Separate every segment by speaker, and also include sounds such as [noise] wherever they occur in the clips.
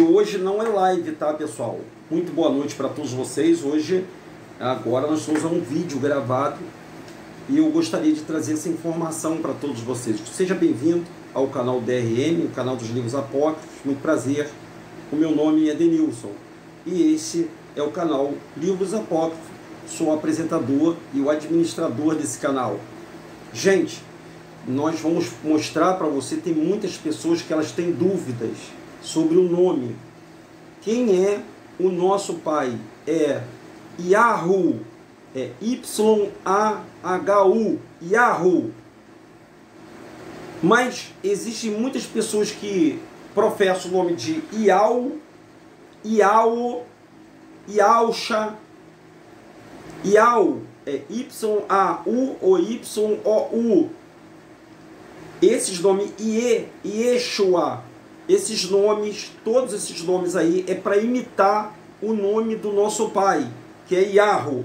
Speaker 1: Hoje não é live, tá, pessoal? Muito boa noite para todos vocês. Hoje, agora, nós estamos a um vídeo gravado e eu gostaria de trazer essa informação para todos vocês. Seja bem-vindo ao canal DRM, o canal dos livros apócrifos. Muito prazer. O meu nome é Denilson e esse é o canal Livros Apócrifos. Sou o apresentador e o administrador desse canal. Gente, nós vamos mostrar para você, tem muitas pessoas que elas têm dúvidas sobre o nome. Quem é o nosso pai? É Yahoo. É Y-A-H-U. Yahoo. Mas existem muitas pessoas que professam o nome de Iau, Iau, Iausha. Iau é Y-A-U ou Y-O-U. Esses nomes, Ie, Yeshua, esses nomes, todos esses nomes aí, é para imitar o nome do nosso pai, que é Yahoo.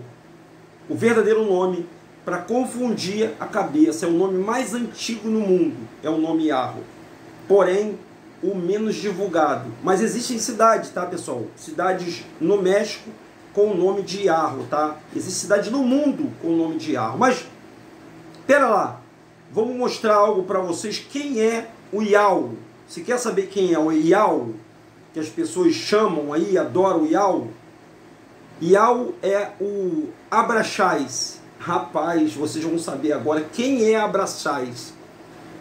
Speaker 1: O verdadeiro nome, para confundir a cabeça, é o nome mais antigo no mundo, é o nome Yahoo. Porém, o menos divulgado. Mas existem cidades, tá, pessoal? Cidades no México com o nome de Yahoo, tá? Existe cidade no mundo com o nome de Yahoo. Mas, pera lá, vamos mostrar algo para vocês. Quem é o Yahoo? Se quer saber quem é o Iau, que as pessoas chamam aí, adoram o Iau, Iau é o Abraxais. Rapaz, vocês vão saber agora quem é Abraxais.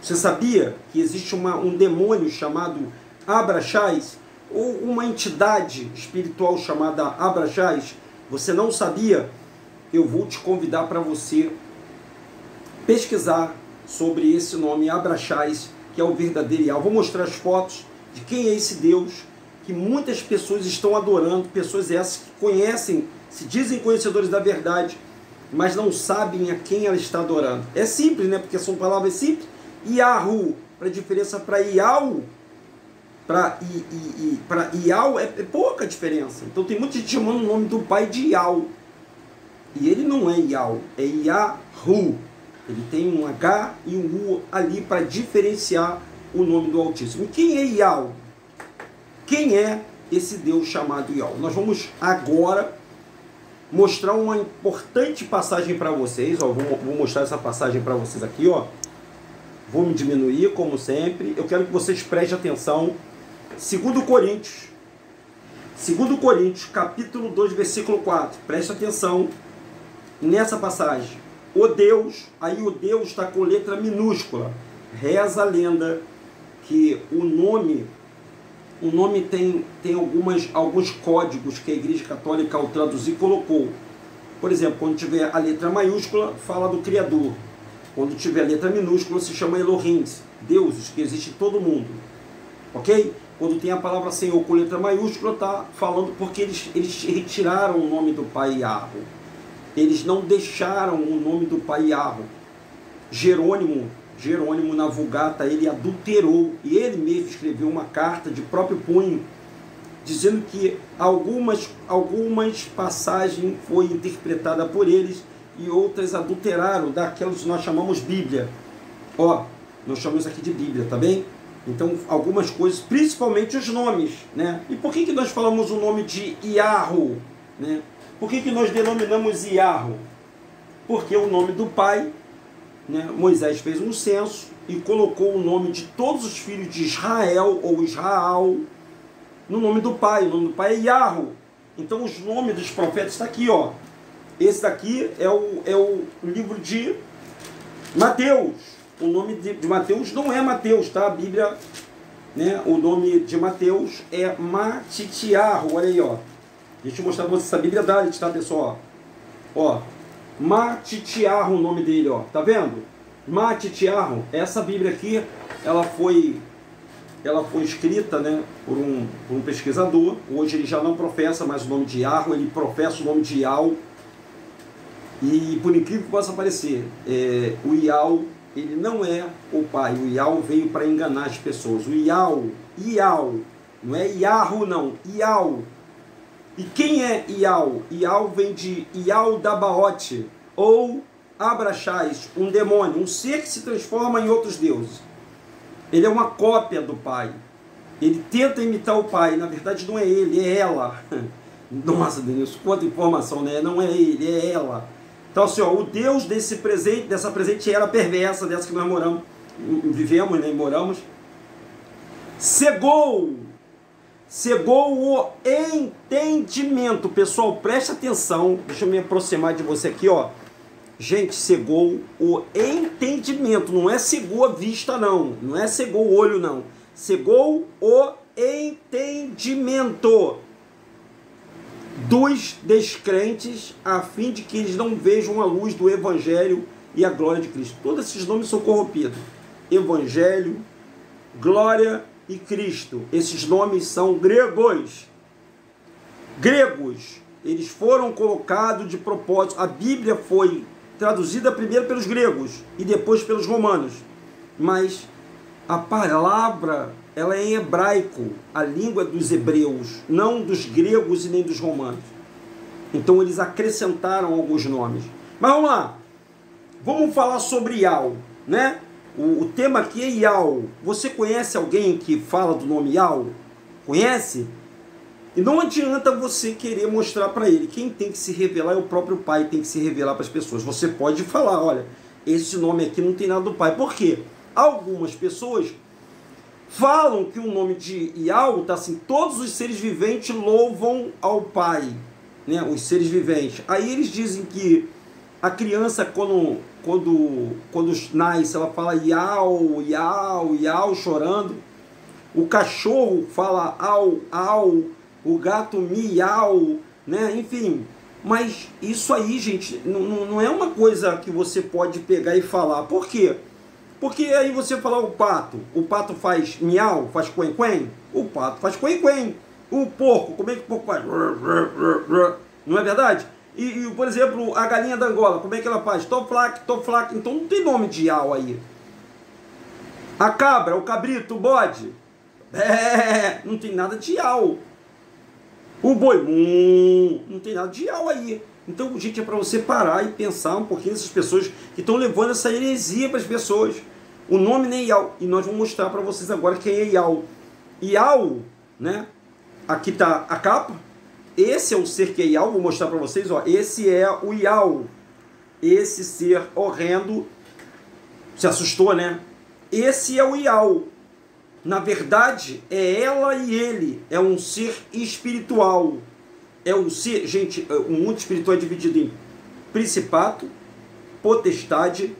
Speaker 1: Você sabia que existe uma, um demônio chamado Abraxais? Ou uma entidade espiritual chamada Abraxais? Você não sabia? Eu vou te convidar para você pesquisar sobre esse nome Abraxais que é o verdadeiro Yahweh. Vou mostrar as fotos de quem é esse Deus que muitas pessoas estão adorando, pessoas essas que conhecem, se dizem conhecedores da verdade, mas não sabem a quem ela está adorando. É simples, né? Porque são palavras simples. Yahu, para diferença para Iau, para Iau é, é, pouca diferença. Então tem muita gente chamando o nome do pai de Iau. E ele não é Iau, é Yahu. Ele tem um H e um U ali para diferenciar o nome do Altíssimo. Quem é Iau? Quem é esse Deus chamado Iau? Nós vamos agora mostrar uma importante passagem para vocês. Ó, vou, vou mostrar essa passagem para vocês aqui. Ó. Vou me diminuir, como sempre. Eu quero que vocês prestem atenção. Segundo Coríntios. Segundo Coríntios, capítulo 2, versículo 4. Preste atenção nessa passagem o Deus, aí o Deus está com letra minúscula. Reza a lenda que o nome, o nome tem, tem algumas, alguns códigos que a Igreja Católica ao traduzir colocou. Por exemplo, quando tiver a letra maiúscula, fala do Criador. Quando tiver a letra minúscula, se chama Elohim, deuses que existem em todo mundo. Ok? Quando tem a palavra Senhor com letra maiúscula, está falando porque eles, eles retiraram o nome do Pai Yahweh eles não deixaram o nome do pai Yahweh. Jerônimo, Jerônimo na Vulgata, ele adulterou e ele mesmo escreveu uma carta de próprio punho dizendo que algumas, algumas passagens foi interpretada por eles e outras adulteraram daquelas que nós chamamos Bíblia. Ó, nós chamamos aqui de Bíblia, tá bem? Então, algumas coisas, principalmente os nomes, né? E por que, que nós falamos o nome de Iarro, né? Por que, que nós denominamos Iarro? Porque o nome do pai, né, Moisés fez um censo e colocou o nome de todos os filhos de Israel ou Israel no nome do pai. O nome do pai é Iarro. Então os nomes dos profetas está aqui, ó. Esse daqui é o, é o livro de Mateus. O nome de, de Mateus não é Mateus, tá? A Bíblia, né? O nome de Mateus é Matitiarro. Olha aí, ó. Deixa eu mostrar pra vocês essa Dalit, tá, pessoal? Ó, Matitiarro o nome dele, ó. Tá vendo? Matitiarro, essa Bíblia aqui, ela foi ela foi escrita né, por, um, por um pesquisador. Hoje ele já não professa mais o nome de Arro, ele professa o nome de Iau. E por incrível que possa parecer, é, o Iau ele não é o pai. O Iau veio para enganar as pessoas. O Iau, Iau, não é Iarro não, Iau e quem é Iau? Iau vem de Iau Dabaote, ou Abraxás, um demônio, um ser que se transforma em outros deuses. Ele é uma cópia do Pai. Ele tenta imitar o pai, na verdade não é ele, é ela. [laughs] Nossa, Deus, quanta informação, né? Não é ele, é ela. Então, assim, ó, o Deus desse presente, dessa presente era perversa, dessa que nós moramos, vivemos, né, moramos, cegou, cegou o entendimento. Pessoal, preste atenção, deixa eu me aproximar de você aqui, ó. Gente, cegou o entendimento, não é cegou a vista, não, não é cegou o olho, não. Cegou o entendimento dos descrentes, a fim de que eles não vejam a luz do Evangelho e a glória de Cristo. Todos esses nomes são corrompidos. Evangelho, glória e Cristo. Esses nomes são gregos. Gregos. Eles foram colocados de propósito. A Bíblia foi traduzida primeiro pelos gregos e depois pelos romanos. Mas a palavra ela é em hebraico, a língua dos hebreus, não dos gregos e nem dos romanos. Então eles acrescentaram alguns nomes. Mas vamos lá. Vamos falar sobre Yal, né? O, o tema aqui é Yal. Você conhece alguém que fala do nome Yal? Conhece? E não adianta você querer mostrar para ele. Quem tem que se revelar é o próprio pai, tem que se revelar para as pessoas. Você pode falar, olha, esse nome aqui não tem nada do pai. Por quê? Algumas pessoas falam que o nome de Iau está assim, todos os seres viventes louvam ao Pai, né? Os seres viventes. Aí eles dizem que a criança quando quando quando nasce, ela fala Iau, Iau, Iau chorando. O cachorro fala au, au, o gato miau, né? Enfim, mas isso aí, gente, não, não é uma coisa que você pode pegar e falar. Por quê? Porque aí você fala o pato, o pato faz miau, faz quen-quen, o pato faz quen-quen. O porco, como é que o porco faz? Não é verdade? E, e, por exemplo, a galinha da Angola, como é que ela faz? Toflac, toflac. Então não tem nome de iau aí. A cabra, o cabrito, o bode. É, não tem nada de iau. O boi, hum, não tem nada de iau aí. Então, gente, é para você parar e pensar um pouquinho nessas pessoas que estão levando essa heresia para as pessoas. O nome nem é Ial. E nós vamos mostrar para vocês agora quem é Ial. Ial, né? Aqui está a capa. Esse é o ser que é Ial. Vou mostrar para vocês. Ó. Esse é o Ial. Esse ser horrendo. Se assustou, né? Esse é o Ial. Na verdade, é ela e ele. É um ser espiritual é um ser, gente, é, o mundo espiritual é dividido em principato, potestade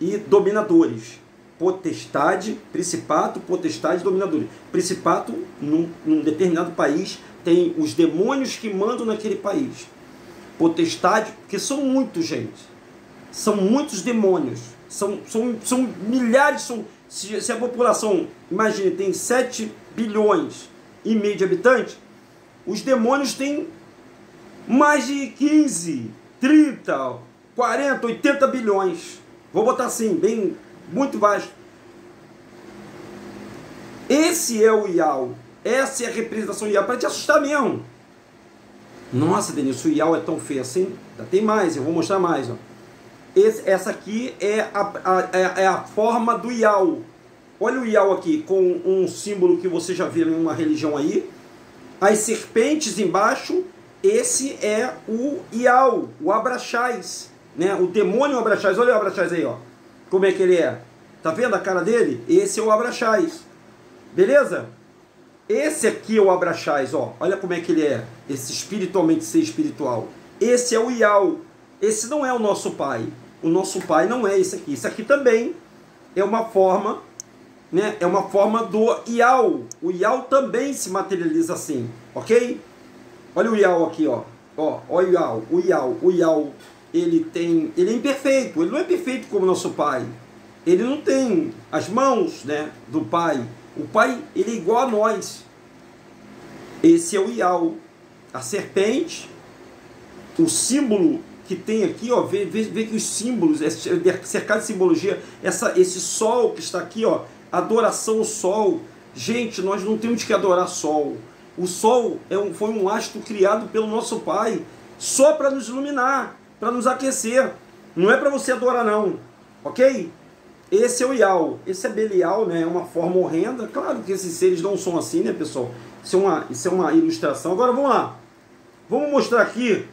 Speaker 1: e dominadores. Potestade, principato, potestade dominadores. Principato, num, num determinado país, tem os demônios que mandam naquele país. Potestade, porque são muitos, gente. São muitos demônios. São, são, são milhares, são, se, se a população, imagine, tem 7 bilhões e meio de habitantes, os demônios têm mais de 15, 30, 40, 80 bilhões. Vou botar assim, bem, muito baixo. Esse é o IAL. Essa é a representação IAL, para te assustar mesmo. Nossa, Denilson, o IAL é tão feio assim? Tem mais, eu vou mostrar mais. Ó. Esse, essa aqui é a, a, é, é a forma do IAL. Olha o IAL aqui, com um símbolo que você já viu em uma religião aí. As serpentes embaixo esse é o Iau, o Abraxás, né? O demônio Abraxás. Olha o Abraxás aí, ó. Como é que ele é? Tá vendo a cara dele? Esse é o Abraxás. Beleza? Esse aqui é o Abraxás, ó. Olha como é que ele é. Esse espiritualmente ser espiritual. Esse é o Iau. Esse não é o nosso pai. O nosso pai não é esse aqui. Isso aqui também é uma forma, né? É uma forma do Iau. O Iau também se materializa assim, ok? Olha o Iau aqui, ó. Ó, olha o Iau, o Iau, o Iau, ele tem, ele é imperfeito, ele não é perfeito como nosso pai. Ele não tem as mãos, né, do pai. O pai, ele é igual a nós. Esse é o Iau. A serpente, o símbolo que tem aqui, ó, vê, vê, vê que os símbolos, é cercado de simbologia, essa, esse sol que está aqui, ó, adoração ao sol. Gente, nós não temos que adorar sol. O sol é um, foi um astro criado pelo nosso Pai só para nos iluminar, para nos aquecer. Não é para você adorar, não. Ok? esse é o Ial. Esse é Belial, né? É uma forma horrenda. Claro que esses seres não são assim, né, pessoal? Isso é uma, isso é uma ilustração. Agora vamos lá. Vamos mostrar aqui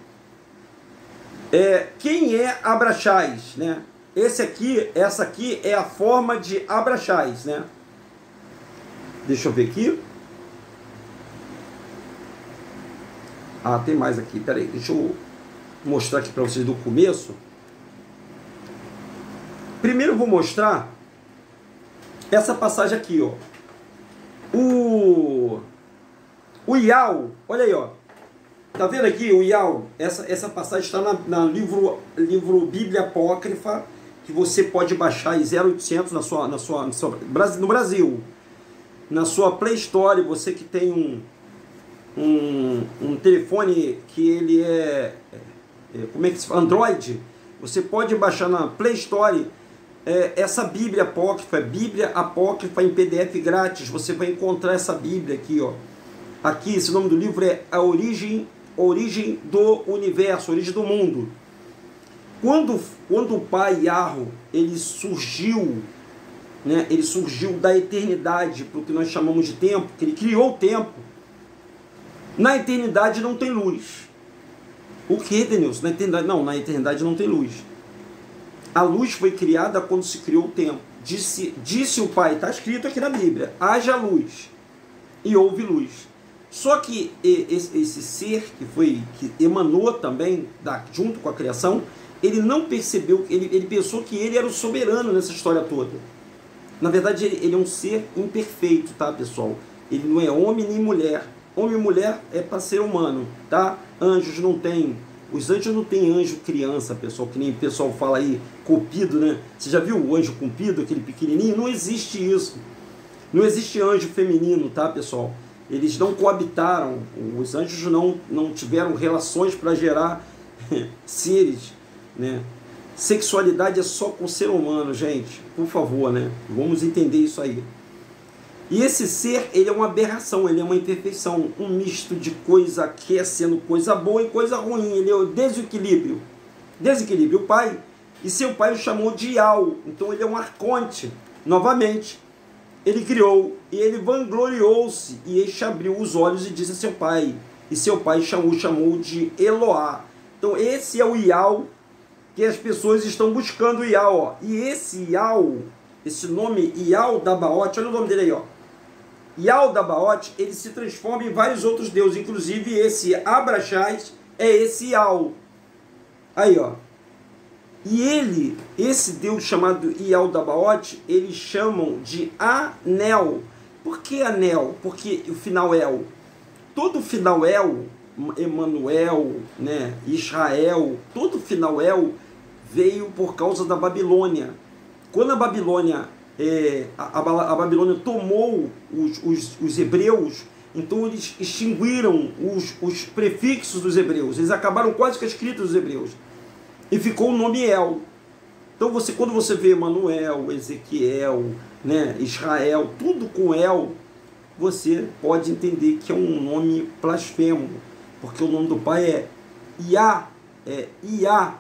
Speaker 1: é, quem é Abraxás, né? Esse aqui, essa aqui é a forma de Abraxás, né? Deixa eu ver aqui. Ah, tem mais aqui. Peraí, deixa eu mostrar aqui para vocês do começo. Primeiro vou mostrar essa passagem aqui, ó. O o Iau, olha aí, ó. Tá vendo aqui o Iau? Essa, essa passagem está na, na livro, livro Bíblia Apócrifa, que você pode baixar em 0800 na sua, na sua, na sua, no Brasil. Na sua Play Store, você que tem um, um, um telefone que ele é, como é que se fala? Android, você pode baixar na Play Store é, essa Bíblia apócrifa, Bíblia apócrifa em PDF grátis. Você vai encontrar essa Bíblia aqui, ó. Aqui, esse nome do livro é A Origem, Origem do Universo, Origem do Mundo. Quando, quando o pai Yarro, ele surgiu, né, ele surgiu da eternidade para o que nós chamamos de tempo, que ele criou o tempo, na eternidade não tem luz. O que, Denilson? Na eternidade, não, na eternidade não tem luz. A luz foi criada quando se criou o tempo. Disse, disse o Pai, está escrito aqui na Bíblia: haja luz. E houve luz. Só que esse, ser que foi que emanou também da, junto com a criação, ele não percebeu, ele, ele pensou que ele era o soberano nessa história toda. Na verdade, ele, ele é um ser imperfeito, tá, pessoal? Ele não é homem nem mulher. Homem e mulher é para ser humano, tá? Anjos não tem. Os anjos não tem anjo criança, pessoal, que nem o pessoal fala aí, cupido, né? Você já viu o anjo cupido, aquele pequenininho? Não existe isso. Não existe anjo feminino, tá, pessoal? Eles não coabitaram, os anjos não, não tiveram relações para gerar [laughs] seres, né? Sexualidade é só com o ser humano, gente. Por favor, né? Vamos entender isso aí. E esse ser, ele é uma aberração, ele é uma imperfeição, um misto de coisa que é sendo coisa boa e coisa ruim, ele é o desequilíbrio. Desequilíbrio. O pai, e seu pai o chamou de Ial, então ele é um arconte, novamente. Ele criou e ele vangloriou-se e este abriu os olhos e disse a seu pai. E seu pai chamou, chamou de Eloá. Então esse é o Ial que as pessoas estão buscando o Ial. Ó. E esse Ial, esse nome Ial da Baote, olha o nome dele aí, ó. Yaldabaoth, ele se transforma em vários outros deuses, inclusive esse Abraxás é esse Yal. Aí, ó. E ele, esse deus chamado Yaldabaoth, eles chamam de Anel. Por que Anel? Porque o final El. Todo final El, Emanuel, né, Israel, todo final El veio por causa da Babilônia. Quando a Babilônia é, a, a, Babilônia tomou os, os, os, hebreus, então eles extinguiram os, os prefixos dos hebreus, eles acabaram quase com a escrita dos hebreus, e ficou o nome El. Então você, quando você vê Manuel, Ezequiel, né, Israel, tudo com El, você pode entender que é um nome blasfemo, porque o nome do pai é Iá, é Iá,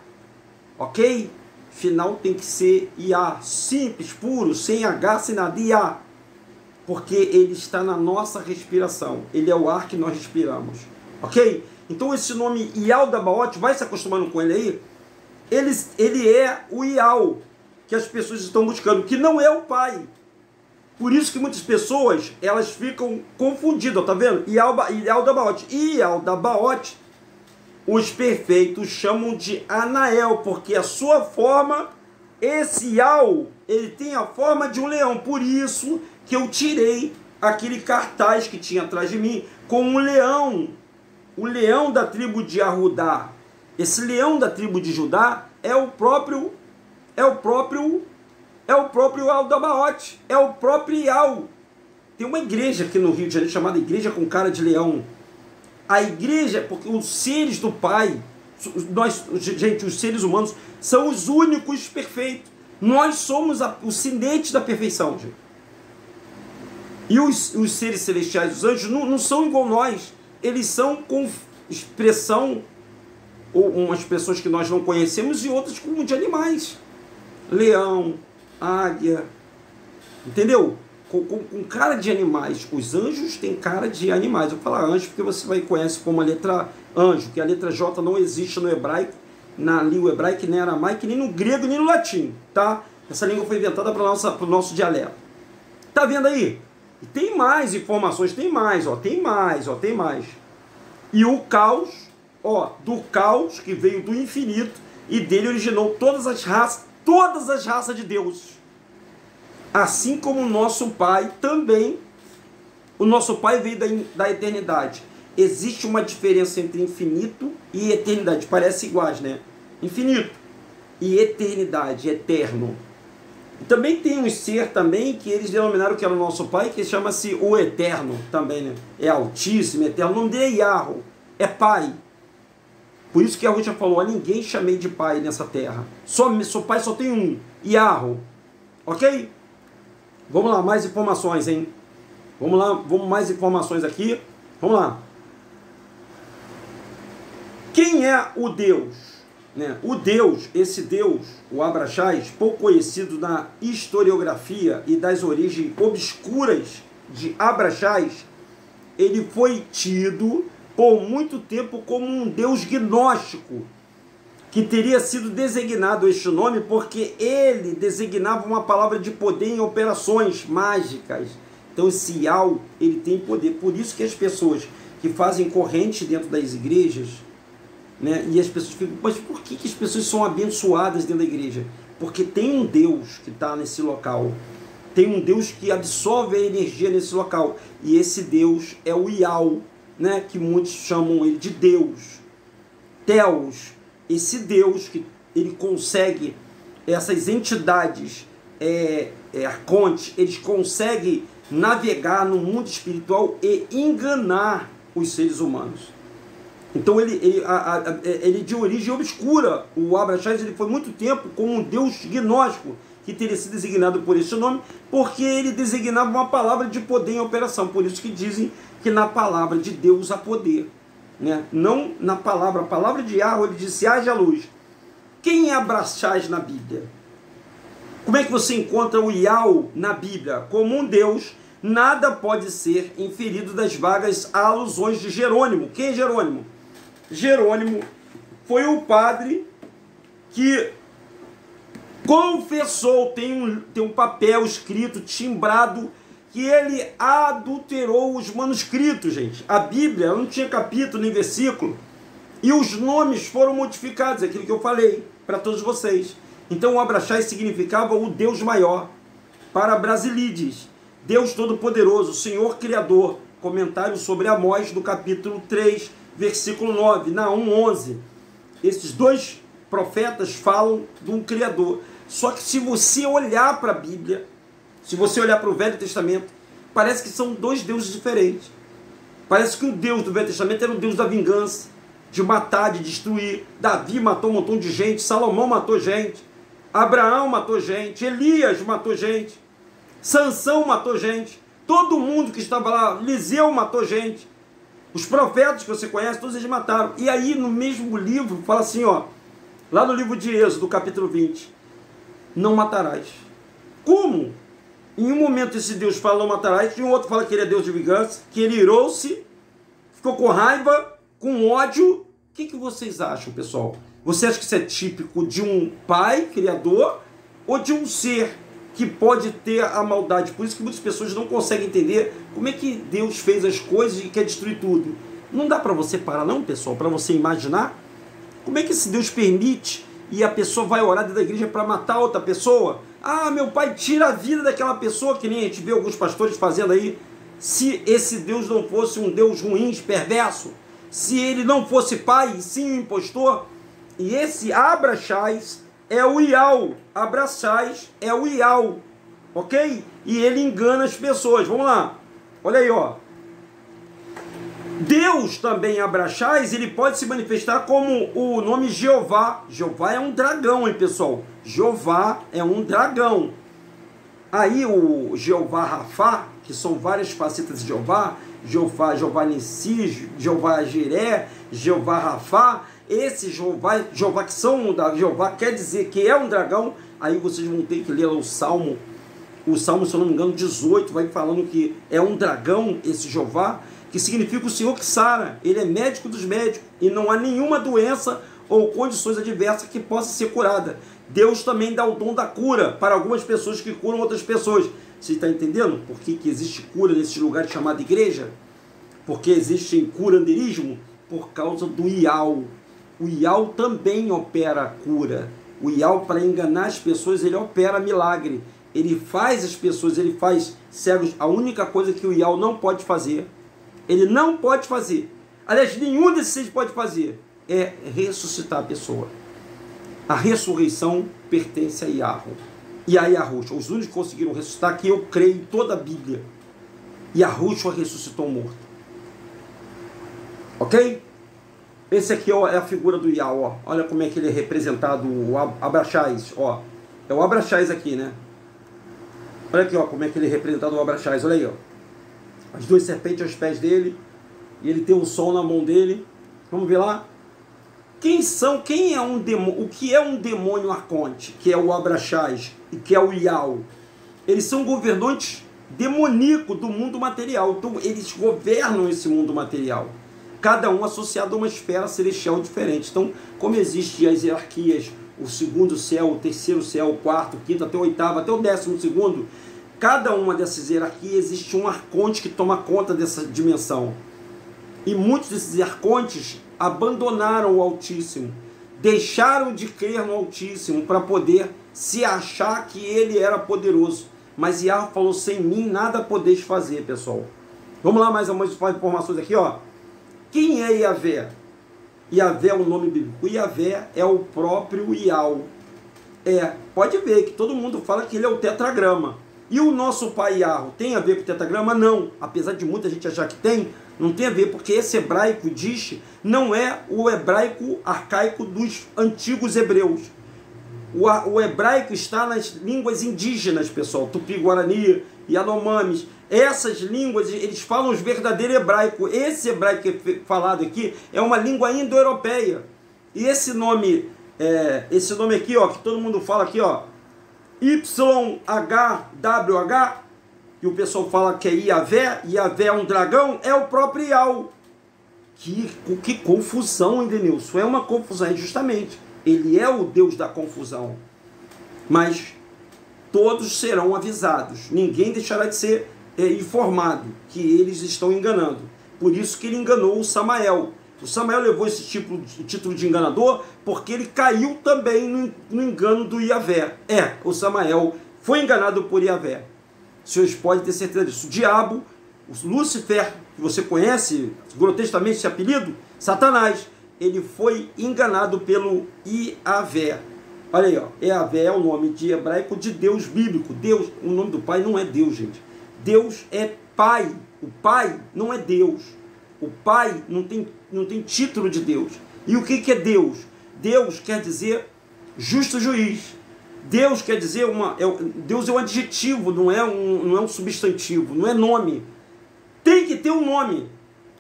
Speaker 1: ok? Final tem que ser IA, simples, puro, sem H, sem nada, IA. Porque ele está na nossa respiração. Ele é o ar que nós respiramos. Ok? Então esse nome Ial da Baote, vai se acostumando com ele aí. Ele, ele é o Ial que as pessoas estão buscando, que não é o pai. Por isso que muitas pessoas, elas ficam confundidas, tá vendo? Ial, Ial da Baote. Ial da Baote os perfeitos chamam de Anael, porque a sua forma, esse Al, ele tem a forma de um leão. Por isso que eu tirei aquele cartaz que tinha atrás de mim com um leão, o leão da tribo de Arudá. Esse leão da tribo de Judá é o próprio é o próprio é o próprio Aldabaote, é o próprio Ial. Tem uma igreja aqui no Rio de Janeiro chamada Igreja com Cara de Leão. A igreja, porque os seres do Pai, nós, gente, os seres humanos são os únicos perfeitos. Nós somos a, o sinete da perfeição, gente. E os, os seres celestiais, os anjos, não, não são igual nós. Eles são com expressão, ou umas pessoas que nós não conhecemos e outras como de animais. Leão, águia. Entendeu? Com, com, com, cara de animais. Os anjos têm cara de animais. Eu falar anjo porque você vai conhece como a letra anjo, que a letra J não existe no hebraico, na língua hebraica, nem aramaica, nem no grego, nem no latim, tá? Essa língua foi inventada para o nosso dialeto. Tá vendo aí? E tem mais informações, tem mais, ó, tem mais, ó, tem mais. E o caos, ó, do caos que veio do infinito e dele originou todas as raças, todas as raças de Deus. Assim como o nosso Pai também, o nosso Pai veio da, da eternidade. Existe uma diferença entre infinito e eternidade, parece iguais, né? Infinito e eternidade, eterno. Também tem um ser também que eles denominaram que era o nosso pai, que chama-se o Eterno também, né? É altíssimo, eterno. O nome dele é é pai. Por isso que a Ruth falou, a ninguém chamei de pai nessa terra. Só, só pai só tem um, Yahro. Ok? Vamos lá, mais informações, hein? Vamos lá, vamos mais informações aqui. Vamos lá. Quem é o Deus? Né? O Deus, esse Deus, o Abraxás, pouco conhecido na historiografia e das origens obscuras de Abraxás, ele foi tido por muito tempo como um Deus gnóstico, que teria sido designado este nome porque ele designava uma palavra de poder em operações mágicas. Então esse Ial, ele tem poder. Por isso que as pessoas que fazem corrente dentro das igrejas, né? E as pessoas ficam, mas por que, que as pessoas são abençoadas dentro da igreja? Porque tem um Deus que está nesse local. Tem um Deus que absorve a energia nesse local. E esse Deus é o Ial, né? que muitos chamam ele de Deus. Teos, esse Deus que ele consegue, essas entidades é, é, arcontes, eles conseguem navegar no mundo espiritual e enganar os seres humanos. Então ele, ele, a, a, ele de origem obscura, o Abraxas ele foi muito tempo como um deus gnóstico, que teria sido designado por esse nome, porque ele designava uma palavra de poder em operação. Por isso que dizem que na palavra de Deus há poder. Né? Não na palavra, a palavra de Yahweh, ele disse, haja luz. Quem é Abraxas na Bíblia? Como é que você encontra o Yahweh na Bíblia? Como um Deus, nada pode ser inferido das vagas alusões de Jerônimo. Quem é Jerônimo? Jerônimo foi o padre que confessou, tem um, tem um papel escrito, timbrado, que ele adulterou os manuscritos, gente. A Bíblia não tinha capítulo nem versículo. E os nomes foram modificados, aquilo que eu falei para todos vocês. Então o Abraxai significava o Deus maior. Para Brasilides, Deus Todo-Poderoso, Senhor Criador. Comentário sobre Amós, do capítulo 3, versículo 9, Naum 11. Esses dois profetas falam de um Criador. Só que se você olhar para a Bíblia, se você olhar para o Velho Testamento, parece que são dois deuses diferentes. Parece que o Deus do Velho Testamento era o Deus da vingança, de matar, de destruir. Davi matou um montão de gente, Salomão matou gente, Abraão matou gente, Elias matou gente, Sansão matou gente, todo mundo que estava lá, Liseu matou gente. Os profetas que você conhece, todos eles mataram. E aí, no mesmo livro, fala assim, ó, lá no livro de Êxodo, capítulo 20, não matarás. Como? Em um momento esse Deus fala não matarás, e um outro fala que ele é Deus de vingança, que ele irou-se, ficou com raiva, com ódio. O que, que vocês acham, pessoal? Você acha que isso é típico de um pai criador ou de um ser que pode ter a maldade. Por isso que muitas pessoas não conseguem entender como é que Deus fez as coisas e quer destruir tudo. Não dá para você parar não, pessoal, para você imaginar como é que esse Deus permite e a pessoa vai orar dentro da igreja para matar outra pessoa? Ah, meu pai tira a vida daquela pessoa, que nem a gente vê alguns pastores fazendo aí. Se esse Deus não fosse um Deus ruim, perverso, se ele não fosse pai, sim um impostor, e esse Abraxás é o Ial. Abraçais é o Ial. Ok? E ele engana as pessoas. Vamos lá. Olha aí, ó. Deus também Abraxais, ele pode se manifestar como o nome Jeová. Jeová é um dragão, hein, pessoal? Jeová é um dragão. Aí o Jeová Rafá, que são várias facetas de Jeová, Jeová, Jeová Nissi, Jeová Jiré, Jeová Rafá, esse Jeová, Jeová que são um Jeová quer dizer que é um dragão, aí vocês vão ter que ler o Salmo, o Salmo, se eu não me engano, 18, vai falando que é um dragão esse Jeová, que significa o Senhor que sara, ele é médico dos médicos, e não há nenhuma doença ou condições adversas que possa ser curada. Deus também dá o dom da cura para algumas pessoas que curam outras pessoas. Você está entendendo por que, que existe cura nesse lugar chamado igreja? Porque existe curanderismo? Por causa do IAL. O IAL também opera cura. O IAL, para enganar as pessoas, ele opera milagre. Ele faz as pessoas, ele faz cegos. A única coisa que o IAL não pode fazer, ele não pode fazer. Aliás, nenhum desses seis pode fazer é ressuscitar a pessoa. A ressurreição pertence a Yahweh e a Yahushua. Os únicos que conseguiram ressuscitar, que eu creio em toda a Bíblia. Yahushua ressuscitou morto. Ok? Esse aqui ó, é a figura do Yah. Olha como é que ele é representado, o Abraxás, ó. É o Abraxás aqui, né? Olha aqui, ó, como é que ele é representado o Abraxás. Olha aí, ó. As duas serpentes aos pés dele. E ele tem um sol na mão dele. Vamos ver lá? Quem são, quem é um demônio, o que é um demônio arconte, que é o Abraxás e que é o Ial? Eles são governantes demoníacos do mundo material, então eles governam esse mundo material. Cada um associado a uma esfera celestial diferente. Então, como existem as hierarquias, o segundo céu, o terceiro céu, o quarto, o quinto, até o oitavo, até o décimo segundo, cada uma dessas hierarquias existe um arconte que toma conta dessa dimensão. E muitos desses arcontes abandonaram o Altíssimo, deixaram de crer no Altíssimo para poder se achar que ele era poderoso. Mas Yahweh falou: sem mim nada podeis fazer, pessoal. Vamos lá, mais algumas informações aqui, ó. Quem é Yahvé? Yahvé é o nome bíblico. Yahvé é o próprio Ial. É, pode ver que todo mundo fala que ele é o tetragrama. E o nosso pai Yahweh tem a ver com o tetragrama? Não. Apesar de muita gente achar que tem, não tem a ver, porque esse hebraico diz não é o hebraico arcaico dos antigos hebreus. O, o hebraico está nas línguas indígenas, pessoal, tupi-guarani, yanomamis. Essas línguas, eles falam os verdadeiros hebraico. Esse hebraico é falado aqui é uma língua indo-europeia. E esse nome, é, esse nome aqui, ó, que todo mundo fala aqui, ó, YHWH, que o pessoal fala que é Iavé, Iavé é um dragão, é o próprio Ial. Que, que confusão, Edenilson. É uma confusão, é justamente. Ele é o Deus da confusão. Mas todos serão avisados. Ninguém deixará de ser informado que eles estão enganando. Por isso que ele enganou o Samael. O Samael levou esse tipo, título de enganador porque ele caiu também no, no engano do Iavé. É, o Samael foi enganado por Iavé. Senhores podem ter certeza disso. O diabo, o Lúcifer, que você conhece grotescamente esse apelido, Satanás, ele foi enganado pelo Iavé. Olha aí, ó, Iavé é o nome de hebraico de Deus bíblico. Deus, o nome do Pai não é Deus, gente. Deus é Pai. O Pai não é Deus. O Pai não tem, não tem título de Deus. E o que, que é Deus? Deus quer dizer justo juiz. Deus quer dizer uma. É, Deus é um adjetivo, não é um, não é um substantivo, não é nome. Tem que ter um nome.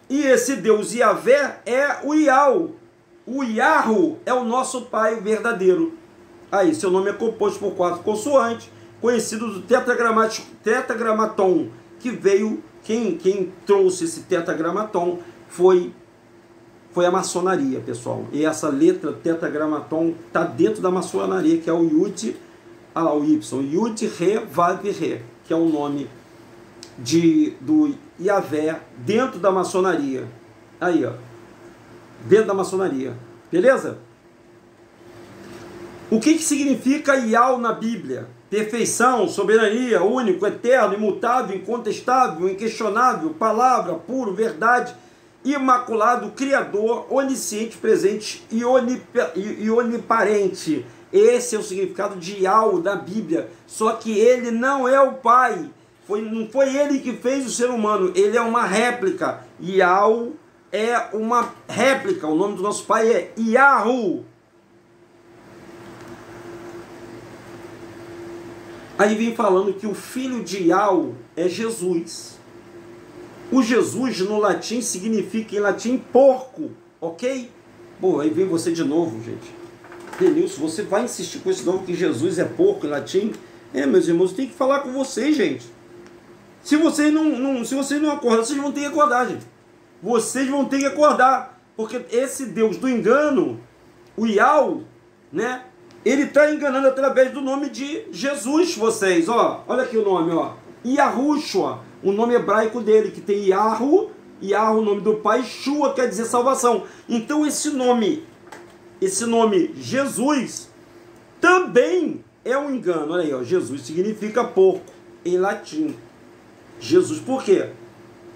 Speaker 1: E esse Deus Yahvé é o Ial. O Yahu é o nosso Pai verdadeiro. Aí, seu nome é composto por quatro consoantes, conhecido do tetragramaton, que veio, quem, quem trouxe esse tetragramaton foi foi a maçonaria, pessoal. E essa letra tetragramaton está dentro da maçonaria, que é o Yud, ah o Y, Yud Re Vav Re, que é o nome de, do Iavé dentro da maçonaria. Aí, ó. Dentro da maçonaria. Beleza? O que, que significa Ial na Bíblia? Perfeição, soberania, único, eterno, imutável, incontestável, inquestionável, palavra, puro, verdade, imaculado, criador, onisciente, presente e, e oniparente. Esse é o significado de Yahweh da Bíblia. Só que ele não é o Pai. Foi, não foi ele que fez o ser humano. Ele é uma réplica. Yahweh é uma réplica. O nome do nosso Pai é Yahu. Aí vem falando que o filho de Yahweh é Jesus. O Jesus no latim significa em latim porco, ok? Pô, aí vem você de novo, gente. Denilson, você vai insistir com esse nome que Jesus é porco em latim? É, meus irmãos, tem que falar com vocês, gente. Se vocês não, não, se vocês não acordar, vocês vão ter que acordar, gente. Vocês vão ter que acordar. Porque esse Deus do engano, o Iau, né? Ele está enganando através do nome de Jesus, vocês, ó. Olha aqui o nome, ó. Yahushua, o nome hebraico dele, que tem Yahu, Yahu, o nome do pai, Shua quer dizer salvação. Então esse nome, esse nome Jesus, também é um engano. Olha aí, ó. Jesus significa porco em latim. Jesus, por quê?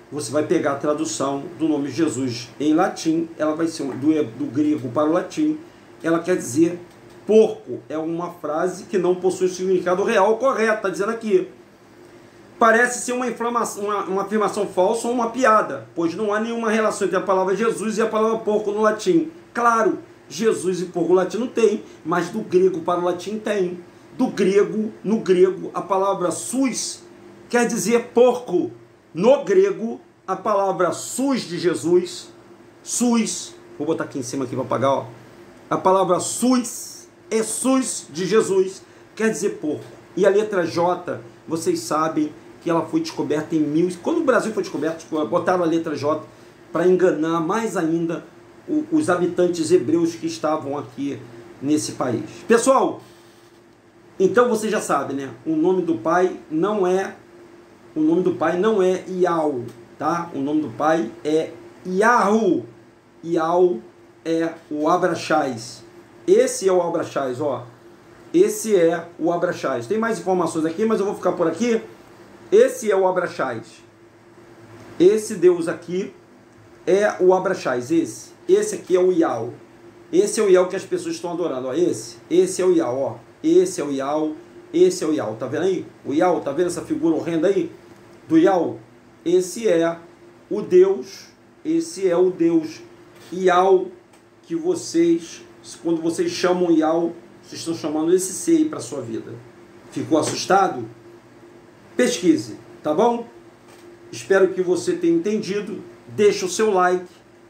Speaker 1: Você vai pegar a tradução do nome Jesus em latim, ela vai ser do, do grego para o latim, ela quer dizer porco. É uma frase que não possui significado real correto, está dizendo aqui. Parece ser uma, uma, uma afirmação falsa ou uma piada, pois não há nenhuma relação entre a palavra Jesus e a palavra porco no latim. Claro, Jesus e porco no latim não tem, mas do grego para o latim tem. Do grego, no grego, a palavra sus quer dizer porco. No grego, a palavra sus de Jesus, sus, vou botar aqui em cima aqui para apagar, ó. A palavra sus Jesus de Jesus, quer dizer porco. E a letra J, vocês sabem que ela foi descoberta em mil. Quando o Brasil foi descoberto, botaram a letra J para enganar mais ainda os habitantes hebreus que estavam aqui nesse país. Pessoal, então você já sabe, né? O nome do pai não é o nome do pai não é Iau, tá? O nome do pai é Yahu. Iau é o Abraxás. Esse é o Abraxás, ó. Esse é o Abraxás. Tem mais informações aqui, mas eu vou ficar por aqui. Esse é o Abraxás. Esse Deus aqui é o Abraxás, esse. Esse aqui é o Iau. Esse é o Iau que as pessoas estão adorando, ó. Esse. Esse é o Iau, ó. Esse é o Iau. Esse é o Iau. Tá vendo aí? O Iau, tá vendo essa figura horrenda aí? Do Iau. Esse é o Deus. Esse é o Deus Iau que vocês quando vocês chamam Iau, vocês estão chamando esse ser para sua vida. Ficou assustado? Pesquise, tá bom? Espero que você tenha entendido. Deixe o seu like,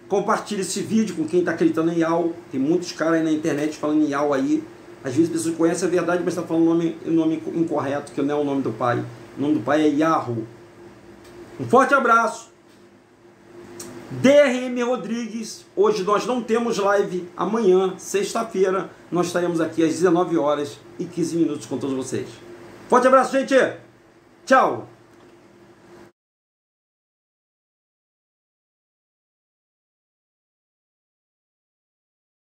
Speaker 1: compartilhe esse vídeo com quem está acreditando em Iau. Tem muitos caras aí na internet falando em aí. Às vezes as pessoas conhecem a verdade, mas estão tá falando o nome, nome incorreto, que não é o nome do pai. O nome do pai é Yahoo. Um forte abraço. DRM Rodrigues, hoje nós não temos live, amanhã, sexta-feira, nós estaremos aqui às 19 horas e 15 minutos com todos vocês. Forte abraço, gente! Tchau!